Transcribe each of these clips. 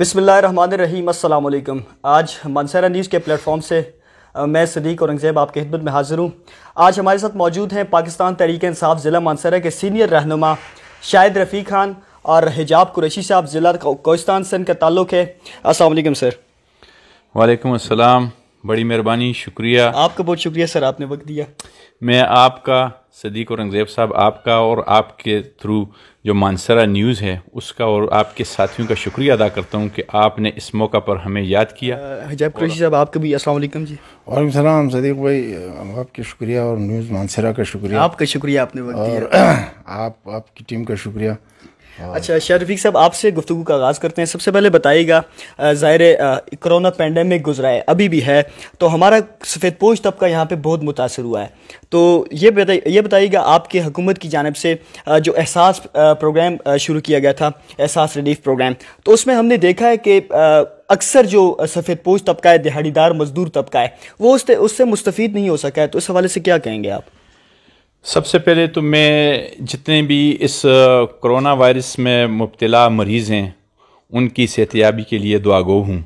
बिसमीम अल्लाम आज मनसरा न्यूज़ के प्लेटफॉर्म से मैं सदीक औरंगज़ेब आपके खिदमत में हाज़िर हूँ। आज हमारे साथ मौजूद हैं पाकिस्तान तहरीक इंसाफ ज़िला मनसरा के सीनियर रहनुमा शाहिद रफ़ी खान और हिजाब कुरैशी साहब ज़िला कोस्तान से इनका ताल्लुक़ है। असल सर। वालेकुम अस्सलाम। बड़ी मेहरबानी शुक्रिया। आपका बहुत शुक्रिया सर। आपने वक्त दिया। मैं आपका सदीक औरंगज़ेब साहब आपका और आपके थ्रू जो मानसरा न्यूज़ है उसका और आपके साथियों का शुक्रिया अदा करता हूँ कि आपने इस मौका पर हमें याद किया। हिजाब कुरैशी साहब आपका भी अस्सलाम वालेकुम जी। वालेकुम सलाम सदीक भाई आपके शुक्रिया और न्यूज़ मानसरा का शुक्रिया। आपका शुक्रिया आपने वक्त दिया। आप आपकी टीम का शुक्रिया। अच्छा शाह रफीक साहब, आपसे गुफ्तु का आगाज़ करते हैं। सबसे पहले बताइएगा ज़ाहिर कोरोना पेंडेमिक गुजरा है, अभी भी है तो हमारा सफ़ेद पोश तबका यहाँ पे बहुत मुतासर हुआ है। तो ये बताइए ये बताइएगा, आपकी हुकूमत की जानब से जो एहसास प्रोग्राम शुरू किया गया था, एहसास रिलीफ प्रोग्राम तो उसमें हमने देखा है कि अक्सर जो सफ़ेद पोश तबका है, दिहाड़ीदार मजदूर तबका है, वो उससे उससे मुस्तफ़ नहीं हो सका है तो इस हवाले से क्या कहेंगे आप? सबसे पहले तो मैं जितने भी इस कोरोना वायरस में मुबतला मरीज़ हैं उनकी सेहतियाबी के लिए दुआ गो हूँ।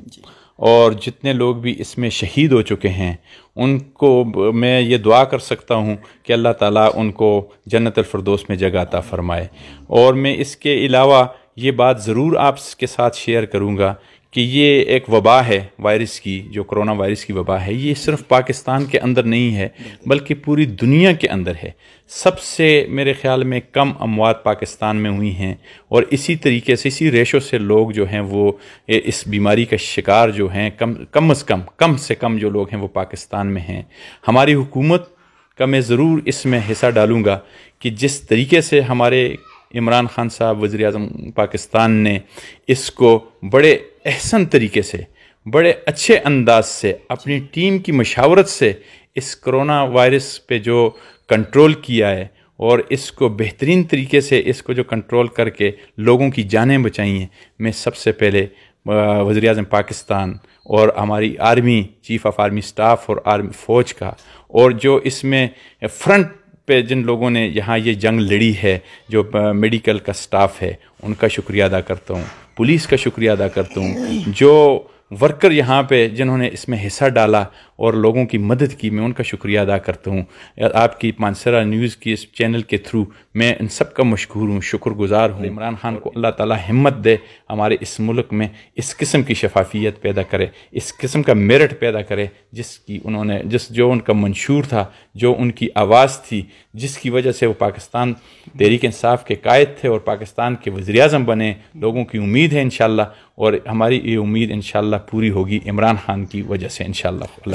और जितने लोग भी इसमें शहीद हो चुके हैं उनको मैं ये दुआ कर सकता हूँ कि अल्लाह ताला उनको जन्नत फरदोस में जगह अता फ़रमाए। और मैं इसके अलावा ये बात ज़रूर आपके साथ शेयर करूँगा कि ये एक वबा है वायरस की, जो कोरोना वायरस की वबा है, ये सिर्फ़ पाकिस्तान के अंदर नहीं है, बल्कि पूरी दुनिया के अंदर है। सबसे मेरे ख्याल में कम अमवात पाकिस्तान में हुई हैं, और इसी तरीके से, इसी रेशो से लोग जो हैं वो इस बीमारी का शिकार जो हैं, कम कम अज़ कम कम से कम जो लोग हैं वो पाकिस्तान में हैं। हमारी हुकूमत का मैं ज़रूर इसमें हिस्सा डालूँगा कि जिस तरीके से हमारे इमरान खान साहब वज़ी अजम पाकिस्तान ने इसको बड़े अहसन तरीके से, बड़े अच्छे अंदाज से, अपनी टीम की मशावरत से इस करोना वायरस पे जो कंट्रोल किया है और इसको बेहतरीन तरीके से इसको जो कंट्रोल करके लोगों की जानें बचाई हैं, मैं सबसे पहले वज़ी अजम पाकिस्तान और हमारी army, chief of army staff और आर्मी फ़ौज का और जो इसमें फ्रंट पे जिन लोगों ने यहाँ ये जंग लड़ी है, जो मेडिकल का स्टाफ है, उनका शुक्रिया अदा करता हूँ। पुलिस का शुक्रिया अदा करता हूँ। जो वर्कर यहाँ पे जिन्होंने इसमें हिस्सा डाला और लोगों की मदद की, मैं उनका शुक्रिया अदा करता हूँ। आपकी मानसरा न्यूज़ की इस चैनल के थ्रू मैं इन सब का मशहूर हूँ, शुक्रगुजार हूँ। इमरान खान को अल्लाह ताला हिम्मत दे, हमारे इस मुल्क में इस किस्म की शफाफियत पैदा करे, इस किस्म का मेरिट पैदा करे, जिसकी उन्होंने, जिस जो उनका मंशूर था, जो उनकी आवाज़ थी, जिसकी वजह से वो पाकिस्तान तहरीक इंसाफ के कायद थे और पाकिस्तान के वज़ी अजम बने, लोगों की उम्मीद है इन और हमारी ये उम्मीद इन पूरी होगी इमरान खान की वजह से इन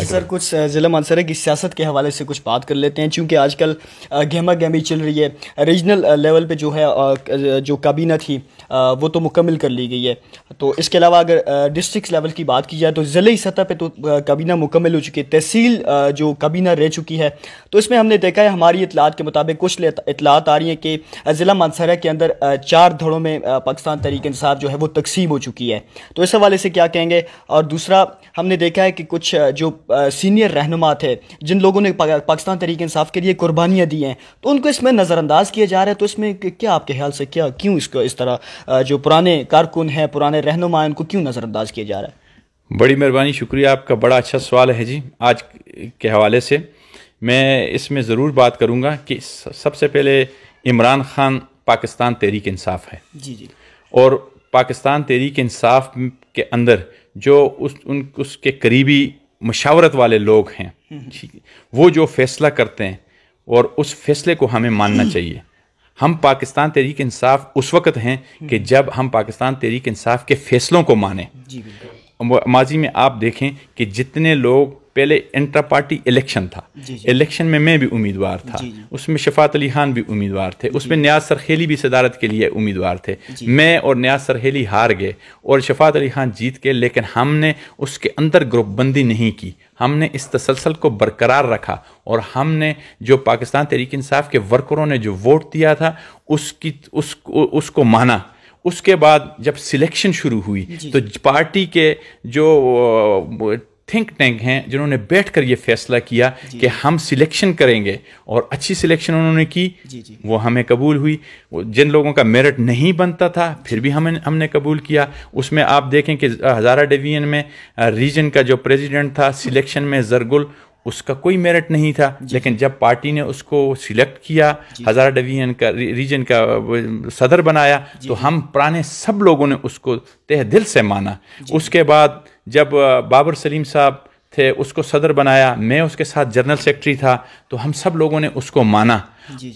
सर, कुछ ज़िला मानसरा की सियासत के हवाले से कुछ बात कर लेते हैं। चूँकि आजकल गहमा गहमी चल रही है, रीजनल लेवल पे जो है जो काबीना थी वो तो मुकम्मल कर ली गई है। तो इसके अलावा अगर डिस्ट्रिक्ट लेवल की बात की जाए तो ज़िले सतह पर तो काबीना मुकम्मल हो चुकी है। तहसील जो काबीना रह चुकी है। तो इसमें हमने देखा है, हमारी इतलात के मुताबिक कुछ इतलात आ रही हैं कि ज़िला मानसरा के अंदर चार धड़ों में पाकिस्तान तरीके इंसाफ जो है, वो तकसीम हो चुकी है। तो इस हवाले से क्या कहेंगे? और दूसरा, हमने देखा है कि कुछ जो सीनियर रहनुमा थे जिन लोगों ने पाकिस्तान तरीके इंसाफ के लिए कुर्बानियाँ दी हैं तो उनको इसमें नज़रअंदाज किया जा रहा है तो इसमें क्या आपके ख्याल से क्या क्यों इसको इस तरह जो पुराने कारकुन हैं पुराने रहनुमा हैं उनको क्यों नज़रअंदाज किया जा रहा है? बड़ी मेहरबानी शुक्रिया आपका बड़ा अच्छा सवाल है जी आज के हवाले से। मैं इसमें ज़रूर बात करूँगा कि सबसे पहले इमरान खान पाकिस्तान तहरीक इंसाफ है। जी जी। और पाकिस्तान तहरीक इंसाफ के अंदर जो उस उन उसके करीबी मशावरत वाले लोग हैं। ठीक है। वो जो फैसला करते हैं और उस फैसले को हमें मानना चाहिए। हम पाकिस्तान तहरीक इंसाफ उस वक्त हैं कि जब हम पाकिस्तान तहरीक इंसाफ के फैसलों को माने। माजी में आप देखें कि जितने लोग पहले इंटर पार्टी इलेक्शन था इलेक्शन में मैं भी उम्मीदवार था। उसमें शफात अली खान भी उम्मीदवार थे। उसमें न्याज सरखेली भी सदारत के लिए उम्मीदवार थे। मैं और न्याज सरखेली हार गए और शफात अली खान जीत गए लेकिन हमने उसके अंदर ग्रुपबंदी नहीं की। हमने इस तसलसल को बरकरार रखा और हमने जो पाकिस्तान तहरीक इंसाफ के वर्करों ने जो वोट दिया था उसकी उस, उसको माना। उसके बाद जब सिलेक्शन शुरू हुई तो पार्टी के जो थिंक टैंक हैं जिन्होंने बैठ कर ये फैसला किया कि हम सिलेक्शन करेंगे और अच्छी सिलेक्शन उन्होंने की जी जी। वो हमें कबूल हुई। जिन लोगों का मेरिट नहीं बनता था फिर भी हमें हमने कबूल किया। उसमें आप देखें कि हज़ारा डिवीज़न में रीजन का जो प्रेसिडेंट था सिलेक्शन में जरगुल उसका कोई मेरिट नहीं था लेकिन जब पार्टी ने उसको सिलेक्ट किया हज़ारा डिवीज़न का रीजन का सदर बनाया तो हम पुराने सब लोगों ने उसको तह दिल से माना। उसके बाद जब बाबर सलीम साहब थे उसको सदर बनाया मैं उसके साथ जनरल सेक्रेटरी था तो हम सब लोगों ने उसको माना।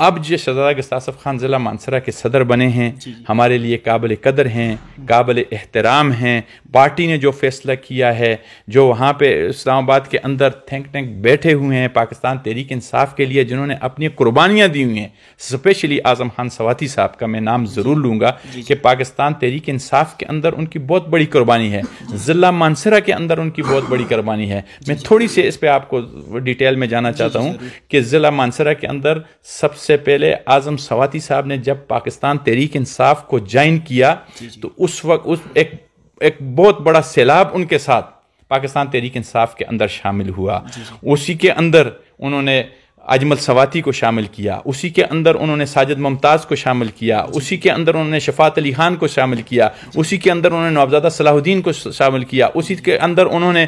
अब जो शहजादा गस्तासफ खान ज़िला मानसरा के सदर बने हैं। हमारे लिए काबिल कदर हैं काबिल एहतराम हैं। पार्टी ने जो फैसला किया है जो वहाँ पे इस्लामाबाद के अंदर थिंक टैंक बैठे हुए हैं पाकिस्तान तहरीक इंसाफ के लिए जिन्होंने अपनी कुर्बानियाँ दी हुई हैं स्पेशली आज़म खान सवाती साहब का मैं नाम ज़रूर लूँगा कि पाकिस्तान तहरीक इंसाफ के अंदर उनकी बहुत बड़ी कुर्बानी है। ज़िला मानसरा के अंदर उनकी बहुत बड़ी कुर्बानी है। मैं थोड़ी सी इस पर आपको डिटेल में जाना चाहता हूँ कि ज़िला मानसरा के अंदर सबसे पहले आज़म सवाती साहब ने जब पाकिस्तान तहरीक इंसाफ को ज्वाइन किया तो उस वक्त उस एक एक बहुत बड़ा सैलाब उनके साथ पाकिस्तान तहरीक इंसाफ के अंदर शामिल हुआ। उसी के अंदर उन्होंने अजमल सवाती को शामिल किया उसी के अंदर उन्होंने साजिद मुमताज़ को शामिल किया उसी के अंदर उन्होंने शफात अली खान को शामिल किया उसी के अंदर उन्होंने नवाबजादा सलाहुद्दीन को शामिल किया उसी के अंदर उन्होंने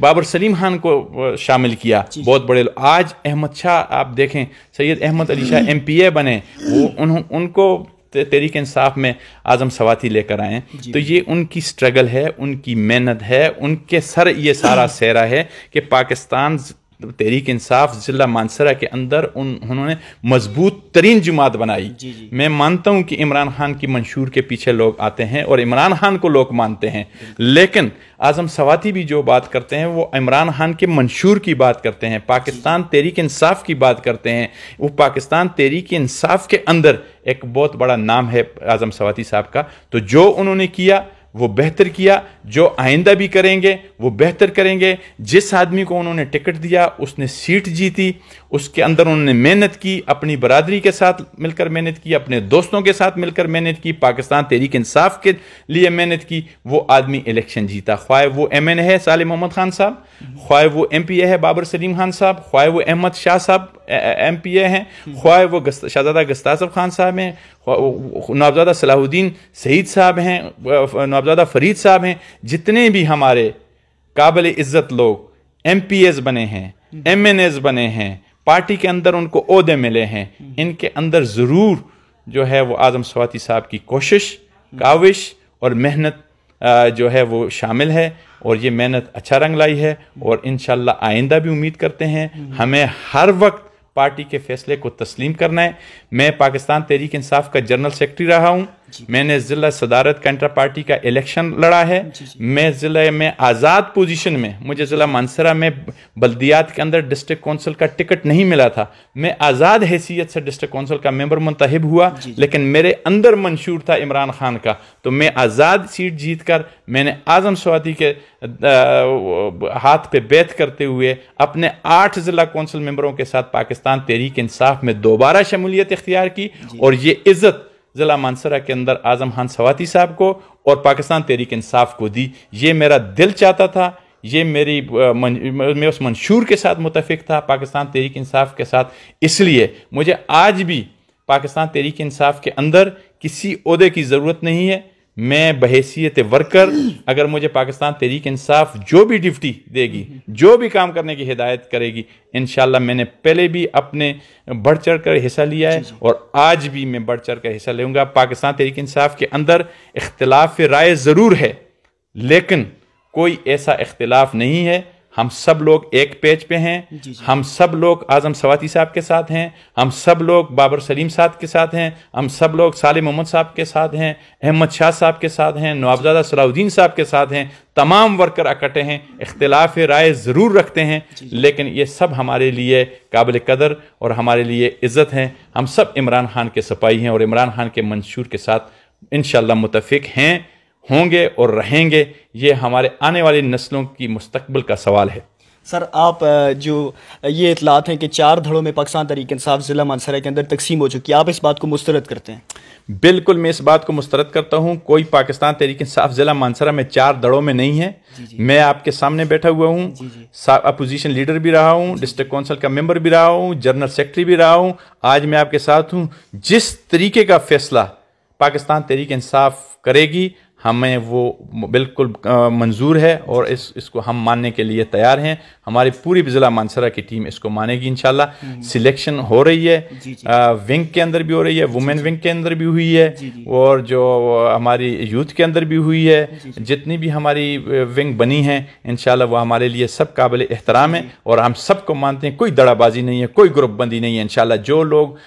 बाबर सलीम खान को शामिल किया। बहुत बड़े आज अहमद शाह आप देखें Syed Ahmad Ali Shah M P A बने वो उन, उनको तहरीक इंसाफ में आज़म सवाती लेकर आए। तो ये उनकी स्ट्रगल है उनकी मेहनत है उनके सर ये सारा सहरा है कि पाकिस्तान तहरीक इंसाफ ज़िला मानसरा के अंदर उन उन्होंने मज़बूत तरीन जमात बनाई। जी जी। मैं मानता हूँ कि इमरान खान की मंशूर के पीछे लोग आते हैं और इमरान खान को लोग मानते हैं। लेकिन आज़म सवाती भी जो बात करते हैं वो इमरान खान के मंशूर की बात करते हैं। पाकिस्तान तहरीक इंसाफ की बात करते हैं। वो पाकिस्तान तहरीक इंसाफ के अंदर एक बहुत बड़ा नाम है आज़म सवाती साहब का। तो जो उन्होंने किया वो बेहतर किया, जो आइंदा भी करेंगे, वो बेहतर करेंगे। जिस आदमी को उन्होंने टिकट दिया, उसने सीट जीती उसके अंदर उन्होंने मेहनत की, अपनी बरदरी के साथ मिलकर मेहनत की, अपने दोस्तों के साथ मिलकर मेहनत की, पाकिस्तान तहरीक इंसाफ के लिए मेहनत की, वो आदमी इलेक्शन जीता। ख्वाह वो एम एन ए है साल मोहम्मद खान साहब। ख्वाह वो एम पी ए है बाबर सलीम खान साहब। ख्वाह वो अहमद शाह साहब एम पी ए हैं। ख्वाह वो शहजादा गस्तासफ खान साहब हैं। नवाबजादा सलाहुद्दीन सईद साहब हैं नवाबजादा फरीद साहब हैं। जितने भी हमारे काबिल इज़्ज़त लोग, एम पी एस बने हैं, एम एन एस बने हैं पार्टी के अंदर उनको अहदे मिले हैं। इनके अंदर ज़रूर जो है वो आज़म सवाती साहब की कोशिश काविश और मेहनत जो है वो शामिल है और ये मेहनत अच्छा रंग लाई है और इन आइंदा भी उम्मीद करते हैं हमें हर वक्त पार्टी के फैसले को तस्लीम करना है। मैं पाकिस्तान तहरीक इंसाफ का जनरल सेक्रेटरी रहा हूँ। मैंने ज़िला सदारत कंट्रा पार्टी का इलेक्शन लड़ा है। मैं ज़िले में आज़ाद पोजीशन में मुझे ज़िला मानसरा में बल्दियात के अंदर डिस्ट्रिक्ट कौंसिल का टिकट नहीं मिला था। मैं आज़ाद हैसियत से डिस्ट्रिक्ट कौंसिल का मेंबर मुंतब हुआ लेकिन मेरे अंदर मंशूर था इमरान खान का। तो मैं आज़ाद सीट जीत कर मैंने आज़म स्वाति के हाथ पे बैत करते हुए अपने आठ ज़िला कौंसिल मेंबरों के साथ पाकिस्तान तहरीक इंसाफ में दोबारा शमूलियत इख्तियार की और ये इज़्ज़त ज़िला मानसरा के अंदर आज़म खान सवाती साहब को और पाकिस्तान तहरीक इंसाफ को दी। ये मेरा दिल चाहता था। ये मेरी मन, मैं उस मंशूर के साथ मुतफिक था पाकिस्तान तहरीक इंसाफ के साथ। इसलिए मुझे आज भी पाकिस्तान तहरीक इंसाफ के अंदर किसी अहदे की ज़रूरत नहीं है। मैं बहसीत वर्कर अगर मुझे पाकिस्तान तहरीक इंसाफ जो भी डिफ्टी देगी जो भी काम करने की हिदायत करेगी इन मैंने पहले भी अपने बढ़ चढ़ कर हिस्सा लिया है और आज भी मैं बढ़ चढ़ कर हिस्सा लूँगा। पाकिस्तान तहरीक इंसाफ के अंदर इख्तलाफ राय ज़रूर है लेकिन कोई ऐसा इख्तलाफ नहीं है हम सब लोग एक पेज पे हैं। जी जी। हम सब लोग आज़म सवाती साहब के साथ हैं। हम सब लोग बाबर सलीम साहब के साथ हैं। हम सब लोग सालिम मोहम्मद साहब के साथ हैं। अहमद शाह साहब के साथ हैं। नवाबजादा सलाउद्दीन साहब के साथ हैं। तमाम वर्कर इकट्ठे हैं। इख्तलाफ राय ज़रूर रखते हैं। लेकिन ये सब हमारे लिए काबिल कदर और हमारे लिए इज़्ज़त हैं। हम सब इमरान खान के सपाही हैं और इमरान खान के मंशूर के साथ इन मुतफ़िक हैं। होंगे और रहेंगे ये हमारे आने वाली नस्लों की मुस्तकबिल का सवाल है। सर आप जो ये इतलात हैं कि चार धड़ों में पाकिस्तान तरीके इंसाफ ज़िला मानसरा के अंदर तकसीम हो चुकी है आप इस बात को मुस्तरद करते हैं? बिल्कुल मैं इस बात को मुस्तरद करता हूँ कोई पाकिस्तान तरीके इंसाफ ज़िला मानसरा में चार दड़ों में नहीं है। मैं आपके सामने बैठा हुआ हूँ अपोजिशन लीडर भी रहा हूँ डिस्ट्रिक्ट कौंसिल का मेंबर भी रहा हूँ जनरल सेक्रेटरी भी रहा हूँ। आज मैं आपके साथ हूँ जिस तरीके का फैसला पाकिस्तान तरीके इंसाफ करेगी हमें वो बिल्कुल मंजूर है और इस इसको हम मानने के लिए तैयार हैं। हमारी पूरी ज़िला मानसरा की टीम इसको मानेगी इंशाल्लाह। सिलेक्शन हो रही है। जी जी। आ, विंग के अंदर भी हो रही है वुमेन विंग के अंदर भी हुई है। और जो हमारी यूथ के अंदर भी हुई है। जितनी भी हमारी विंग बनी है इनशाला वो हमारे लिए सब काबिल एहतराम है और हम सबको मानते हैं कोई दड़ाबाजी नहीं है कोई ग्रुपबंदी नहीं है इनशाला जो लोग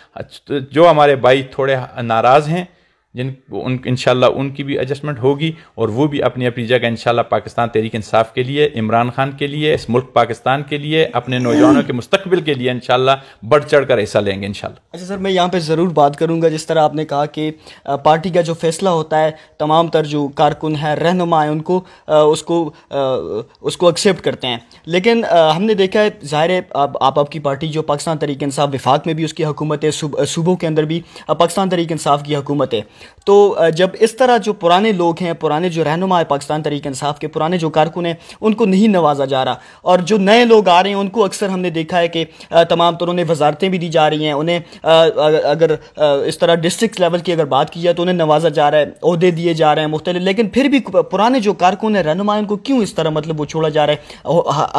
जो हमारे भाई थोड़े नाराज़ हैं जिन, उन इनशाला उनकी भी एडजस्टमेंट होगी और वो भी अपनी अपनी जगह इनशाला पाकिस्तान तहरीक इंसाफ के लिए, इमरान खान के लिए, इस मुल्क पाकिस्तान के लिए, अपने नौजवानों के मुस्तबिल के लिए इनशाला बढ़ चढ़ कर हिस्सा लेंगे इनशाला अच्छा सर, मैं यहाँ पर ज़रूर बात करूँगा। जिस तरह आपने कहा कि पार्टी का जो फैसला होता है, तमाम तर जो कारकुन है, रहनुमा है, उनको उसको उसको एक्सेप्ट करते हैं। लेकिन हमने देखा है, ज़ाहिर है, आप आपकी पार्टी जो पाकिस्तान तरीक इंसाफ विफाक में भी उसकी हुकूमत है, सूबों के अंदर भी पाकिस्तान तरीक इंसाफ की हुकूमत है। तो जब इस तरह जो पुराने लोग हैं, पुराने जो रहनुमा है पाकिस्तान तरीके इंसाफ के, पुराने जो कारकुन हैं, उनको नहीं नवाजा जा रहा। और जो नए लोग आ रहे हैं, उनको अक्सर हमने देखा है कि तमाम तरह उन्हें वजारतें भी दी जा रही हैं, उन्हें अगर इस तरह डिस्ट्रिक्ट लेवल की अगर बात की जाए तो उन्हें नवाजा जा रहा है अहदे दिए जा रहे हैं मुख्तलि लेकिन फिर भी पुराने जो कारकुन हैं रहनुमा उनको क्यों इस तरह मतलब वो छोड़ा जा रहा है?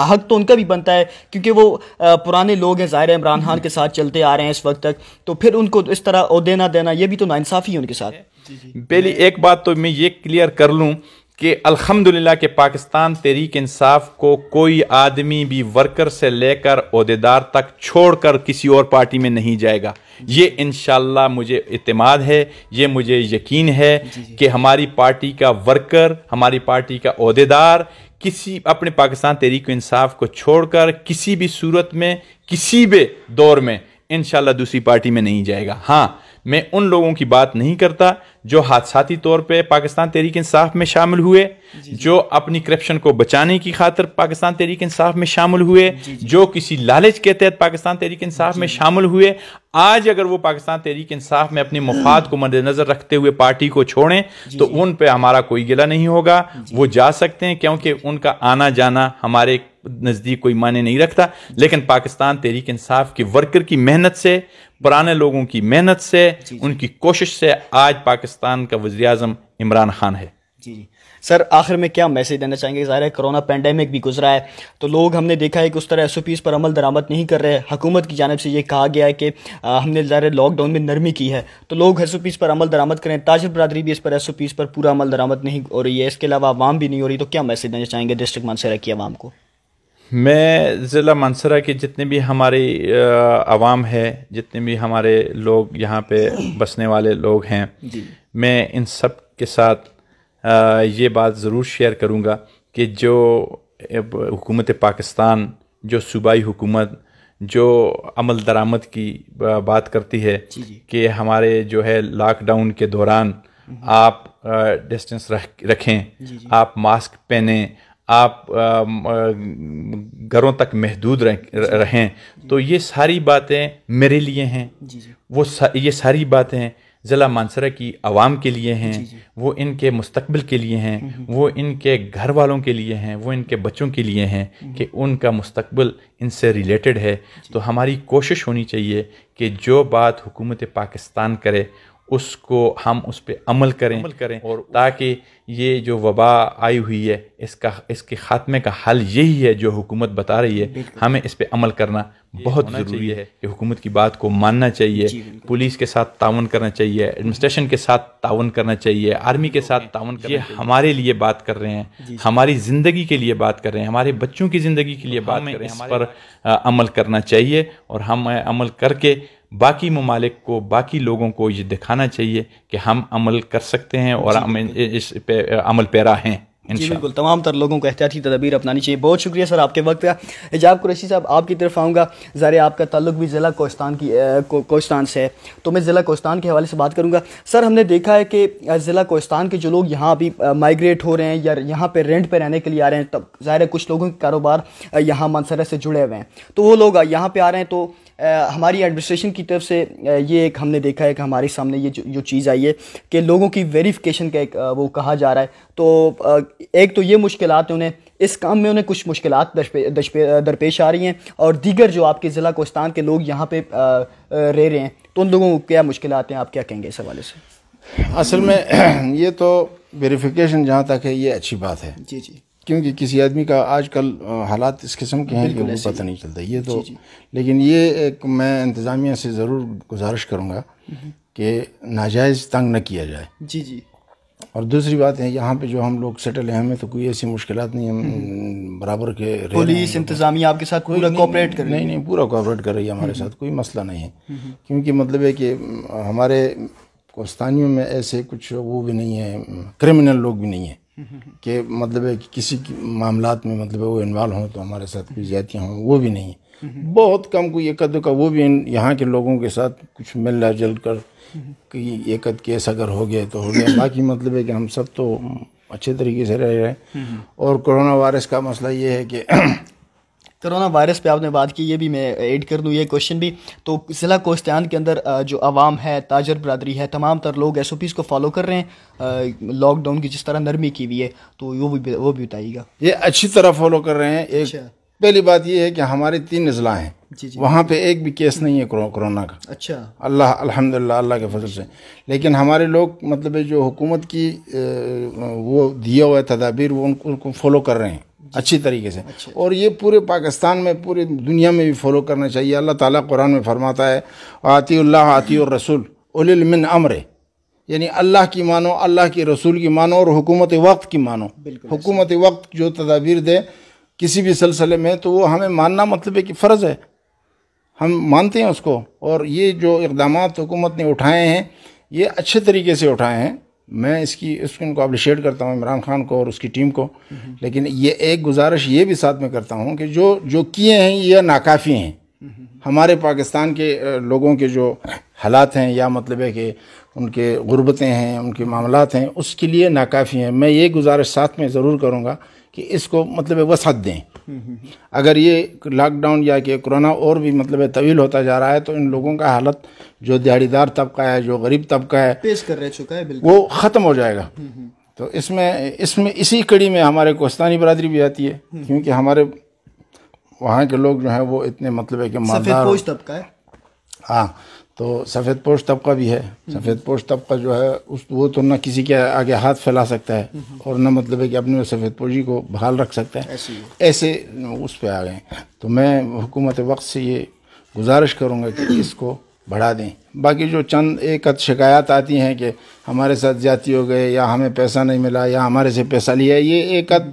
हक तो उनका भी बनता है, क्योंकि वो पुराने लोग हैं, ज़ाहिर इमरान खान के साथ चलते आ रहे हैं इस वक्त तक। तो फिर उनको इस तरह अहदे ना देना, ये भी तो नाइंसाफ़ी है उनके साथ। पहली एक बात तो मैं ये क्लियर कर लूँ कि अल्हम्दुलिल्लाह के पाकिस्तान तहरीक इंसाफ को कोई आदमी भी वर्कर से लेकर अहदेदार तक छोड़कर किसी और पार्टी में नहीं जाएगा। ये इन मुझे इतमाद है ये मुझे यकीन है कि हमारी पार्टी का वर्कर हमारी पार्टी का अहदेदार किसी अपने पाकिस्तान तहरीक इंसाफ को छोड़कर किसी भी सूरत में किसी भी दौर में इन दूसरी पार्टी में नहीं जाएगा। हाँ मैं उन लोगों की बात नहीं करता जो हादसाती तौर पे पाकिस्तान तहरीक इंसाफ में शामिल हुए जो अपनी करप्शन को बचाने की खातर पाकिस्तान तहरीक इंसाफ में शामिल हुए जो किसी लालच के तहत पाकिस्तान तहरीक इंसाफ में शामिल हुए आज अगर वो पाकिस्तान तहरीक इंसाफ में अपने मफाद को मद्देनजर रखते हुए पार्टी को छोड़ें तो उन पर हमारा कोई गिला नहीं होगा। वो जा सकते हैं क्योंकि उनका आना जाना हमारे नज़दीक कोई माने नहीं रखता। लेकिन पाकिस्तान तहरीक इंसाफ के वर्कर की मेहनत से पुराने लोगों की मेहनत से उनकी कोशिश से आज पाकिस्तान का वजी अजम इमरान खान है। जी जी। सर आखिर में क्या मैसेज देना चाहेंगे? ज़ाहिर है कोरोना पेंडेमिक भी गुजरा है तो लोग हमने देखा है कि उस तरह एस ओ पीज़ पर अमल दरामद नहीं कर रहे। हुकूमत की जानब से ये कहा गया है कि हमने ज़ाहिर लॉकडाउन में नरमी की है। तो लोग एस ओ पीज़ पर अमल दरामद करें। ताजर बरदरी भी इस पर एस ओ पीज़ पर पूरा अमल दरामद नहीं हो रही है। इसके अलावा आवाम भी नहीं हो रही। तो क्या मैसेज देना चाहेंगे डिस्ट्रिक्ट मानसरा की आवाम को? मैं ज़िला मंसरा के जितने भी हमारी आवाम है जितने भी हमारे लोग यहाँ पे बसने वाले लोग हैं मैं इन सब के साथ आ, ये बात ज़रूर शेयर करूँगा कि जो हुकूमत पाकिस्तान जो सूबाई हुकूमत जो अमल दरामद की बात करती है कि हमारे जो है लॉकडाउन के दौरान हम्म। आप डिस्टेंस रख रखें। आप मास्क पहने आप घरों तक महदूद रहें तो ये सारी बातें मेरे लिए हैं। वो सा, ये सारी बातें ज़िला मानसरा की आवाम के लिए हैं वो इनके मुस्तबिल के लिए हैं हम्म, हम्म। वो इनके घर वालों के लिए हैं वो इनके बच्चों के लिए हैं हम्म। कि उनका मुस्तबिल इनसे रिलेटेड है। तो हमारी कोशिश होनी चाहिए कि जो बात हुकूमत पाकिस्तान करे उसको हम उस पर अमल करें अमल करें और ताकि ये जो वबा आई हुई है इसका इसके ख़ात्मे का हल यही है जो हुकूमत बता रही है। हमें इस पर अमल करना बहुत ज़रूरी है कि हुकूमत की बात को मानना चाहिए पुलिस के साथ तावन करना चाहिए एडमिनिस्ट्रेशन के साथ तावन करना चाहिए आर्मी के साथ तावन ये हमारे लिए बात कर रहे हैं हमारी ज़िंदगी के लिए बात कर रहे हैं हमारे बच्चों की ज़िंदगी के लिए बात कर रहे हैं इस पर अमल करना चाहिए और हम अमल करके बाकी ममालिक को बाकी लोगों को ये दिखाना चाहिए कि हम अमल कर सकते हैं और हम इस पे अमल पैरा हैं जी बिल्कुल। तमाम तर लोगों को एहतियाती तदबीर अपनानी चाहिए। बहुत शुक्रिया सर आपके वक्त का। एजाब कुरैशी साहब आपकी तरफ़ आऊँगा। ज़ाहिर आपका ताल्लुक भी ज़िला कोस्तान की को, कोस्तान से है। तो मैं ज़िला कोस्तान के हवाले से बात करूँगा। सर हमने देखा है कि ज़िला कोस्तान के जो लोग यहाँ अभी माइग्रेट हो रहे हैं या यहाँ पर रेंट पर रहने के लिए आ रहे हैं तब ज़ाहिर कुछ लोगों के कारोबार यहाँ मनसरत से जुड़े हुए हैं। तो वो लोग यहाँ पर आ रहे हैं तो हमारी एडमिनिस्ट्रेशन की तरफ़ से ये एक हमने देखा है कि हमारे सामने ये जो, जो चीज़ आई है कि लोगों की वेरिफिकेशन का एक वो कहा जा रहा है। तो एक तो ये मुश्किल उन्हें इस काम में उन्हें कुछ मुश्किल दरपेश आ रही हैं और दीगर जो आपके ज़िला कोस्तान के लोग यहाँ पे रह रहे हैं तो उन लोगों को क्या मुश्किल हैं आप क्या कहेंगे इस हवाले से? असल में ये तो वेरिफिकेशन जहाँ तक है ये अच्छी बात है। जी जी। क्योंकि किसी आदमी का आजकल हालात इस किस्म के हैं कि वो पता नहीं चलता। ये तो जी जी। लेकिन ये एक मैं इंतज़ामिया से ज़रूर गुजारिश करूँगा कि नाजायज़ तंग न किया जाए। जी जी। और दूसरी बात है यहाँ पे जो हम लोग सेटल हैं हमें तो कोई ऐसी मुश्किल नहीं हम हम्म। बराबर के पुलिस इंतजामिया आपके साथ पूरा कोऑपरेट कर नहीं नहीं पूरा कोऑपरेट कर रही है हमारे हम्म। साथ कोई मसला नहीं है। हम्म। क्योंकि मतलब है कि हमारे कोस्तानियों में ऐसे कुछ वो भी नहीं है क्रिमिनल लोग भी नहीं है। कि मतलब है कि किसी मामला में मतलब वो इन्वॉल्व हों तो हमारे साथ कोई ज़्यादा हों वो भी नहीं बहुत कम कोई एक का वो भी यहाँ के लोगों के साथ कुछ मिल जल कर कि एक केस अगर हो गया तो हो गया। बाकी मतलब है कि हम सब तो अच्छे तरीके से रह रहे हैं। और कोरोना वायरस का मसला ये है कि कोरोना वायरस पे आपने बात की ये भी मैं ऐड कर दूँ ये क्वेश्चन भी। तो ज़िला कोस्तान के अंदर जो आवाम है ताजर बरदरी है तमाम तर लोग एस ओ पीज़ को फॉलो कर रहे हैं। लॉकडाउन की जिस तरह नरमी की हुई है तो वो भी वो भी बताइएगा। ये अच्छी तरह फॉलो कर रहे हैं। एक अच्छा। पहली बात ये है कि हमारे तीन अजला हैं। जी वहाँ पे एक भी केस नहीं है कोरोना का। अच्छा। अल्लाह अल्हम्दुलिल्लाह अल्लाह के फजल से। लेकिन हमारे लोग मतलब जो हुकूमत की वो दिया हुआ तदाबीर वो उनको फॉलो कर रहे हैं। अच्छी तरीके से। और ये पूरे पाकिस्तान में पूरी दुनिया में भी फॉलो करना चाहिए। अल्लाह ताला कुरान में फरमाता है आती आती और रसूल उलिन अमर। यानी अल्लाह की मानो अल्लाह के रसूल की मानो और हुकूमत वक्त की मानो। हुकूमत वक्त जो तदाबीर दे किसी भी सिलसिले में तो वो हमें मानना मतलब है कि फ़र्ज़ है। हम मानते हैं उसको। और ये जो इकदाम हुकूमत ने उठाए हैं ये अच्छे तरीके से उठाए हैं। मैं इसकी इसको इनको अप्रिशिएट करता हूँ, इमरान खान को और उसकी टीम को। लेकिन ये एक गुजारिश ये भी साथ में करता हूँ कि जो जो किए हैं ये नाकाफ़ी हैं। हमारे पाकिस्तान के लोगों के जो हालात हैं, या मतलब है कि उनके गुर्बतें हैं, उनके मामला हैं, उसके लिए नाकाफ़ी हैं। मैं ये गुजारिश साथ में ज़रूर करूँगा कि इसको मतलब वसत दें। अगर ये लॉकडाउन या कि कोरोना और भी मतलब तवील होता जा रहा है तो इन लोगों का हालत जो दिहाड़ीदार तबका है जो गरीब तबका है पेश कर रह चुका है वो ख़त्म हो जाएगा। तो इसमें इसमें इसी कड़ी में हमारे कोस्तानी बरदरी भी आती है क्योंकि हमारे वहाँ के लोग जो हैं वो इतने मतलब है कि मालदार तबका है। हाँ तो सफ़ेद पोश तबका भी है। सफ़ेद पोश तबका जो है उस वो तो ना किसी के आगे हाथ फैला सकता है और ना मतलब है कि अपने सफ़ेद पोशी को बहाल रख सकता है। ऐसे। उस पर आ गए। तो मैं हुकूमत वक्त से ये गुजारिश करूँगा कि इसको बढ़ा दें। बाकी जो चंद एक अद शिकायत आती हैं कि हमारे साथ ज़्यादा हो गए या हमें पैसा नहीं मिला या हमारे से पैसा लिया ये एक अद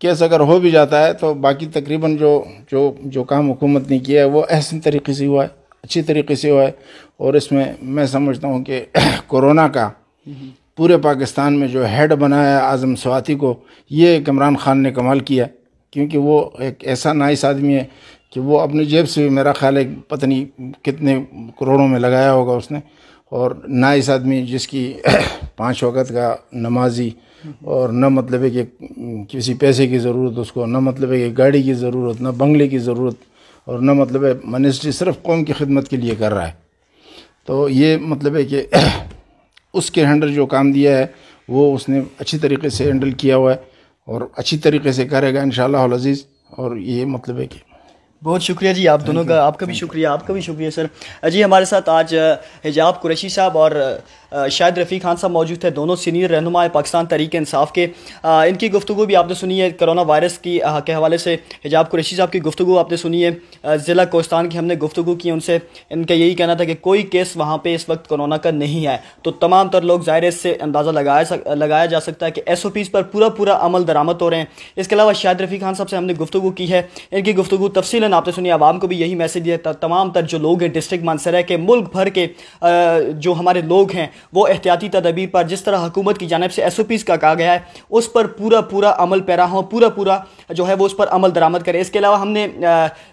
केस अगर हो भी जाता है तो बाकी तकरीबन जो जो जो काम हुकूमत ने किया है वो ऐसे तरीके से हुआ है। अच्छी तरीके से हुआ है। और इसमें मैं समझता हूँ कि कोरोना का पूरे पाकिस्तान में जो हेड बनाया आज़म स्वाति को, ये इमरान खान ने कमाल किया क्योंकि वो एक ऐसा नाइस आदमी है कि वो अपनी जेब से भी, मेरा ख्याल है पत्नी कितने करोड़ों में लगाया होगा उसने। और नाइस आदमी जिसकी पाँच वक़्त का नमाजी और न मतलब है कि किसी पैसे की ज़रूरत, उसको न मतलब है कि गाड़ी की ज़रूरत, न बंगले की ज़रूरत और ना मतलब है मनिस्ट्री सिर्फ़ कौम की खिदमत के लिए कर रहा है। तो ये मतलब है कि उसके हैंडल जो काम दिया है, वो उसने अच्छी तरीके से हैंडल किया हुआ है और अच्छी तरीके से करेगा इन शजीज़ और ये मतलब है कि बहुत शुक्रिया जी आप दोनों का आपका भी शुक्रिया आपका भी शुक्रिया सर। जी हमारे साथ आज हिजाब कुरैशी साहब और शायद रफ़ी खान साहब मौजूद थे दोनों सीनियर रहनुमा पाकिस्तान तरीक इंसाफ के। इनकी गुफ्तु भी आपने सुनी है करोना वायरस की के हवाले से हिजाब कुरैशी साहब की गुफ्तु आपने सुनी है। ज़िला कोस्तान की हमने गुफ्तु की उनसे। इनका यही कहना था कि कोई केस वहाँ पर इस वक्त कोरोना का नहीं है। तो तमाम तर लोग ज़ाहिर इससे अंदाज़ा लगाया सक, लगाया जा सकता है कि एस ओ पीज़ पर पूरा पूरा अमल दरामद हो रहे हैं। इसके अलावा शायद रफ़ी खान साहब से हमने गुफ्तु की है। इनकी गुफ्तु तफसी आपने सुनी, आवाम को भी यही मैसेज दिया था तमाम तर जो लोग हैं डिस्ट्रिक्ट मानसरा के, मुल्क भर के जो हमारे लोग हैं, वो एहतियाती तदबीर पर, जिस तरह हुकूमत की जानब से एस ओ पीज़ का कहा गया है, उस पर पूरा पूरा अमल पैरा हो पूरा पूरा जो है वो उस पर अमल दरामद करें। इसके अलावा हमने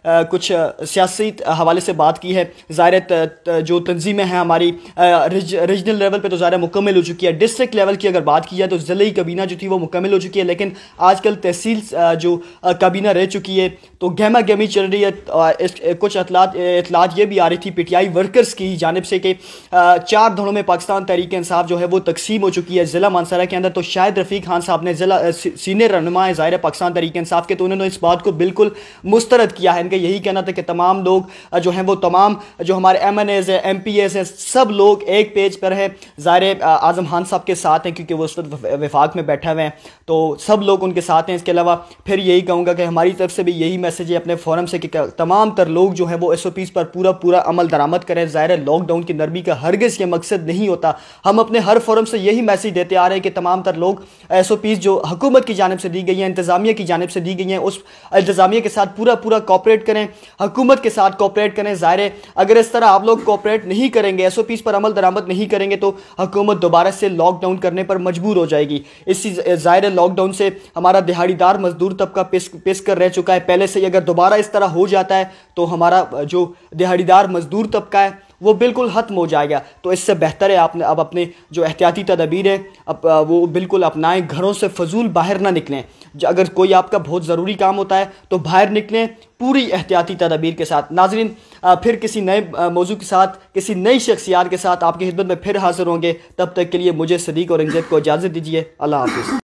कुछ सियासी हवाले से बात की है। ज़ाहिर जो तंजीमें हैं हमारी रीजनल लेवल पर तो ज़ाहिर मुकम्मल हो चुकी है। डिस्ट्रिक्ट लेवल की अगर बात की जाए तो ज़िले कबीना जो थी वो मुकम्मल हो चुकी है, लेकिन आजकल तहसील जो काबीना रह चुकी है तो गहमा गहमी चल चल रही है कुछ इतलात ये भी आ रही थी पीटीआई वर्कर्स की जानब से कि चार धड़ों में पाकिस्तान तहरीक इंसाफ जो है वो तकसीम हो चुकी है ज़िला मानसरा के अंदर। तो शायद रफ़ीक खान साहब ने ज़िला सीनियर रहनुमा ज़ाहिर पाकिस्तान तहरीक इंसाफ के तो उन्होंने इस बात को बिल्कुल मुस्तरद किया है। इनका यही कहना था कि तमाम लोग जो हैं वो तमाम, जो हमारे एम एन एज़ हैं एम पी एज़ हैं, सब लोग एक पेज पर हैं। ज़ाहिर आज़म खान साहब के साथ हैं क्योंकि वो उस वक्त विफाक में बैठे हुए हैं। तो सब लोग उनके साथ हैं। इसके अलावा फिर यही कहूँगा कि हमारी तरफ़ से भी यही मैसेज है अपने फोरम से कि तमाम तर लोग जो हैं वो एस ओ पीज़ पर पूरा पूरा अमल दरामद करें। ज़ाहिर लॉकडाउन की नरमी का हरगज़ ये मकसद नहीं होता। हम अपने हर फोरम से यही मैसेज देते आ रहे हैं कि तमाम तर लोग एस ओ पीज़ जो हुकूमत की जानब से दी गई हैं, इंतज़ामिया की जानब से दी गई हैं, उस इंतज़ामिया के साथ पूरा पूरा कॉपरेट करें, हुकूमत के साथ कॉपरेट करें। ज़ाहिर अगर इस तरह आप लोग कॉपरेट नहीं करेंगे एस ओ पीज़ पर अमल दरामद नहीं करेंगे तो हुकूमत दोबारा से लॉकडाउन करने पर मजबूर हो जाएगी। इसी ज़ाहिर लॉकडाउन से हमारा दिहाड़ीदार मजदूर तबका पेश पेश कर रह चुका है। पहले से ही अगर दोबारा इस तरह हो जाता है तो हमारा जो दिहाड़ीदार मजदूर तबका है, वो बिल्कुल ख़त्म हो जाएगा। तो इससे बेहतर है आपने, अब अपने जो एहतियाती तदाबीर है, अब वो बिल्कुल अपनाएँ, घरों से फजूल बाहर ना निकलें। अगर कोई आपका बहुत ज़रूरी काम होता है तो बाहर निकलें, पूरी एहतियाती तदाबीर के साथ। नाजरीन फिर किसी नए मौजू के साथ, किसी नई शख्सियात के साथ आपकी खिदमत में फिर हाजिर होंगे। तब तक के लिए मुझे सदीक और इंजत को इजाज़त दीजिए। अल्लाह हाफिज़।